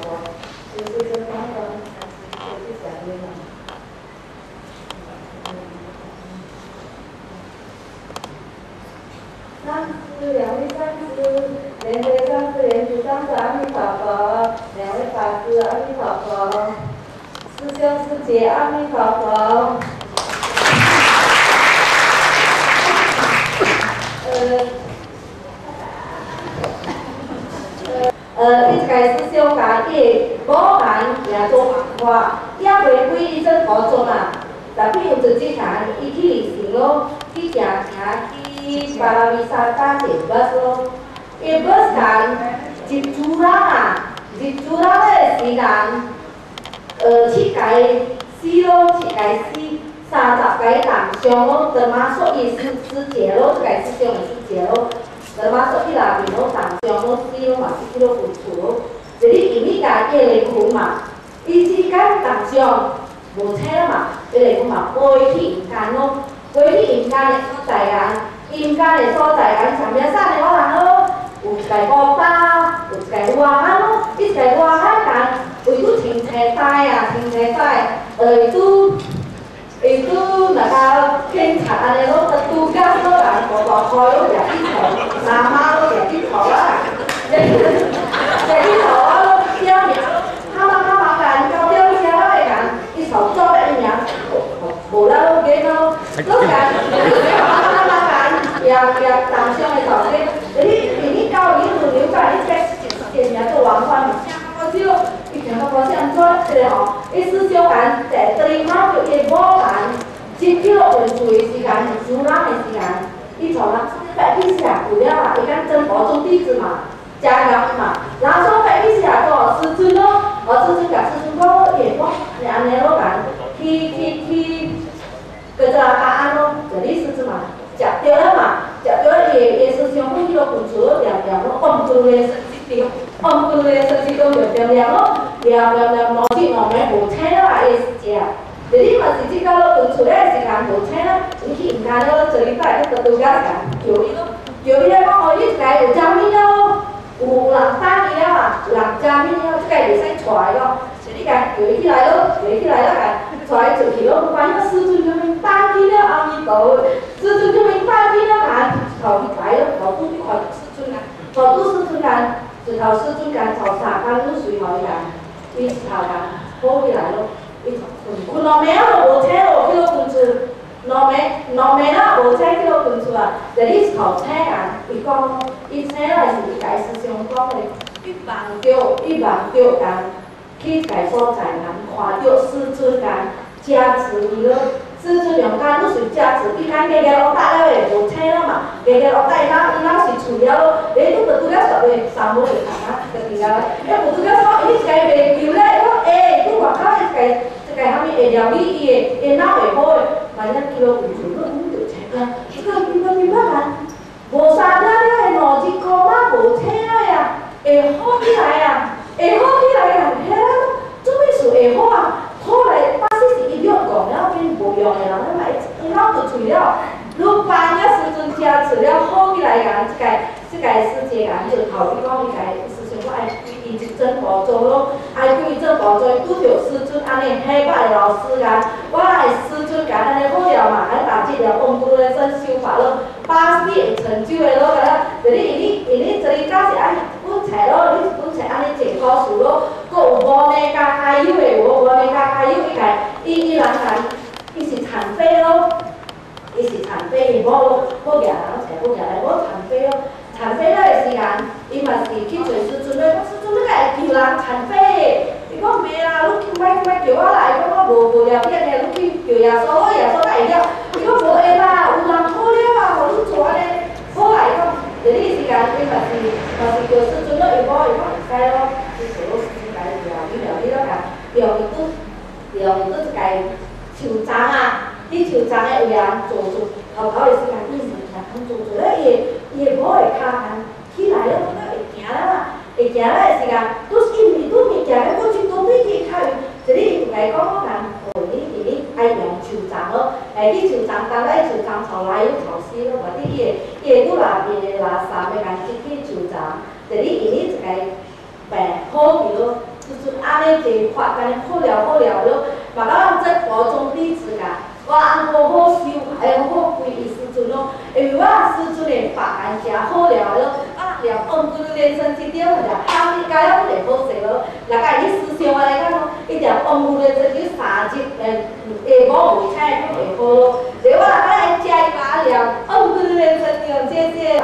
婆，就是这方方，我就想念了。三思两位三思，莲回三思莲祖三思阿弥陀佛，两位法师阿弥陀佛，师兄师姐阿弥陀佛。呃。呃，一个师兄讲，伊无含也做文化，也回归一真佛宗啊。但比如就即项，伊去旅行咯，去行行去巴拉维沙搭电巴咯。伊巴士讲，入住啦啊，入住啦个时间，呃，七界四咯，七界四，三十个人上咯，德玛说伊师师姐咯，这个师兄是师姐。咯嘛，是叫做付出。这里因为家己灵魂嘛，伊之间当上无车嘛，伊灵魂嘛飞去阴间咯，飞去阴间的所在人，阴间的所在人上面啥的我人咯，妈妈咯掠去头了，头啊咯，叫名，他妈他妈干，到了车啦会干，伊头做咧名，无啦咯，记咯，都干，他妈他妈干，掠掠当上的头家，你你你教伊轮流干，你这这名做王冠，我就。我发现做这个吼，伊师兄讲在这里嘛就伊无含，只叫文字的时间，自然的时间，伊从啦百几下除了嘛，伊讲真佛宗弟子嘛，加了嘛，然后说百几下做师尊咯，哦师尊甲师尊讲也无，你安尼咯讲，去去去，搿个答案咯，这里师尊嘛，食着了嘛，食着了伊伊师兄讲迄个文字念念咯，按住咧身体着，按住咧身体都着念念咯。念念念，毛子毛咩无车啦，也是食。这里嘛是只到了分出来时间无车啦，你去唔干了，这里摆个度假站，叫伊咯，叫伊咧讲哦，伊家有加面咯，有人打伊了嘛，有人加面了，这个会使出来咯。这里家叫伊起来咯，叫伊起来了，家出来出去咯，反正师尊叫伊打起了阿弥陀，师尊叫伊打起了，家头去摆咯，头拄去看师尊啊，头拄师尊干，就头师尊干，头三干都随好伊干。伊是头干好起来咯，伊困两暝啊都无车咯，叫我困厝，两暝两暝啊无车叫我困厝啊，就你是头车啊，伊讲，伊车来是伊家师兄讲的，一万叫一万叫干，去家所在人看到师尊干加持伊咯。师尊两间都是加持，伊间家家落搭了诶，无车了嘛，家家老大伊那伊那是厝了咯，诶，拄着拄了十个三五个看啊，就定了。诶，无拄了说，伊一家袂叫咧，讲诶，拄外口一家一家虾米会料理伊诶，伊脑会好诶，万一叫落有厝，佫拄着车啊，这个明白明白啊？无三了了诶，两只高马无车了呀，会好起来啊，会好起来啊，嘿，做咩事会好啊？好来，巴士是一样讲了，变无用的人，你买伊了，如半夜时阵加除了好起来讲，即个即个世界讲就头一讲，伊个师兄我爱归伊一真佛祖咯，爱归真佛祖，拄着师尊安尼黑白老师讲，我来师尊讲安尼好了嘛，爱打这了往古来真修法咯，巴士会成就的咯，个啦，就是伊哩伊哩这里假是爱本菜咯，你本菜安尼种高树咯。有无呢加加油的，无无呢加加油伊个，伊伊人讲，伊是残废咯，是残废，伊无无行人找无行来，无残废咯，残废了个时间，伊嘛是去找师尊咧，师尊你个会叫人残废，伊讲袂啊，你去莫莫叫我来，讲我无无了变咧，你去叫耶稣，我耶稣会了，伊讲无会啦，有人好了啊，互你做安尼，好来讲，第二时间伊嘛是嘛是叫师尊咯，伊无伊讲会使咯，去找。你了你了讲，了伊拄了伊拄一家树桩啊，伫树桩的位啊坐住，头头的时间伊是徛空坐坐咧，伊伊个某个骹空起来了，我会行了嘛，会行了的时间，都是因为拄物件咧，我真多对伊骹有，一日伊就甲伊讲我讲，哦，你伊你爱用树桩咯，哎，去树桩当咧树桩草来又潮湿咯，或者伊个伊个拄垃圾的垃圾要甲伊去树桩，一日伊日一家白好去咯。安尼好了好了咯，嘛甲咱这高中弟子甲，我翁母好修，会晓好贵伊四叔咯。因为阮四叔的牌安遮好了咯尼讲啊，料旺过汝人生之顶。若后日嫁了，汝会晓晓好食咯。若甲你师兄安尼讲吼，伊定会旺连汝一生。汝三只年，嗯，会无有菜汝会好咯。日阮来加恁食一摆，料旺过汝人生之顶。姐，